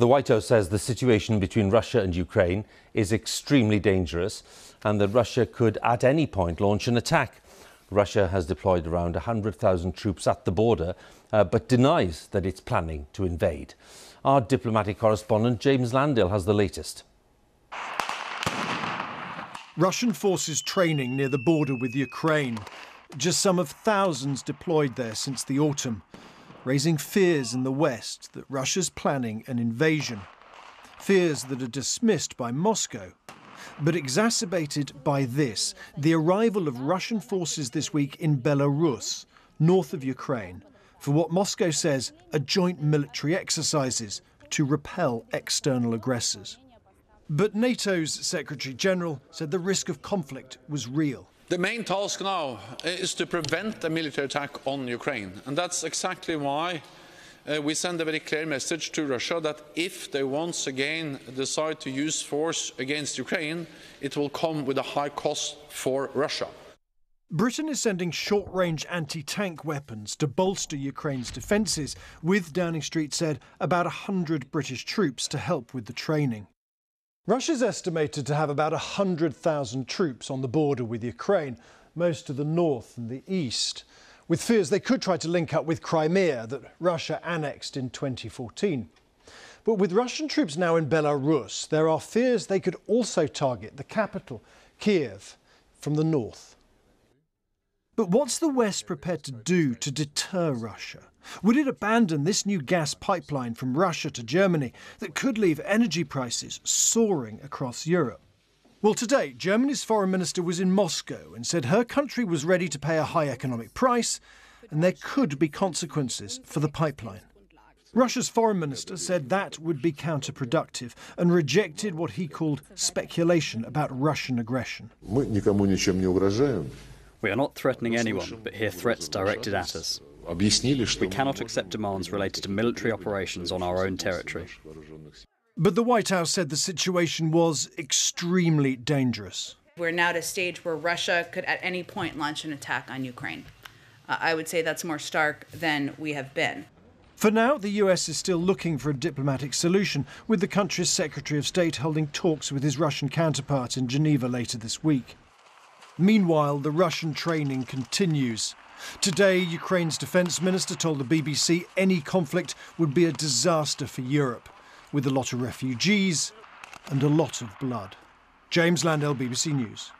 The White House says the situation between Russia and Ukraine is extremely dangerous and that Russia could at any point launch an attack. Russia has deployed around 100,000 troops at the border, uh, but denies that it's planning to invade. Our diplomatic correspondent James Landale has the latest. Russian forces training near the border with Ukraine. Just some of thousands deployed there since the autumn raising fears in the West that Russia's planning an invasion. Fears that are dismissed by Moscow, but exacerbated by this the arrival of Russian forces this week in Belarus, north of Ukraine, for what Moscow says are joint military exercises to repel external aggressors. But NATO's Secretary General said the risk of conflict was real. The main task now is to prevent a military attack on Ukraine. And that's exactly why uh, we send a very clear message to Russia that if they once again decide to use force against Ukraine, it will come with a high cost for Russia. Britain is sending short range anti tank weapons to bolster Ukraine's defences, with, Downing Street said, about 100 British troops to help with the training. Russia's estimated to have about 100,000 troops on the border with Ukraine, most to the north and the east, with fears they could try to link up with Crimea that Russia annexed in 2014. But with Russian troops now in Belarus, there are fears they could also target the capital, Kiev, from the north. But what's the West prepared to do to deter Russia? Would it abandon this new gas pipeline from Russia to Germany that could leave energy prices soaring across Europe? Well, today, Germany's foreign minister was in Moscow and said her country was ready to pay a high economic price and there could be consequences for the pipeline. Russia's foreign minister said that would be counterproductive and rejected what he called speculation about Russian aggression. We are not threatening anyone, but hear threats directed at us. We cannot accept demands related to military operations on our own territory. But the White House said the situation was extremely dangerous. We're now at a stage where Russia could at any point launch an attack on Ukraine. Uh, I would say that's more stark than we have been. For now, the US is still looking for a diplomatic solution, with the country's Secretary of State holding talks with his Russian counterpart in Geneva later this week. Meanwhile, the Russian training continues. Today, Ukraine's defence minister told the BBC any conflict would be a disaster for Europe, with a lot of refugees and a lot of blood. James Landale, BBC News.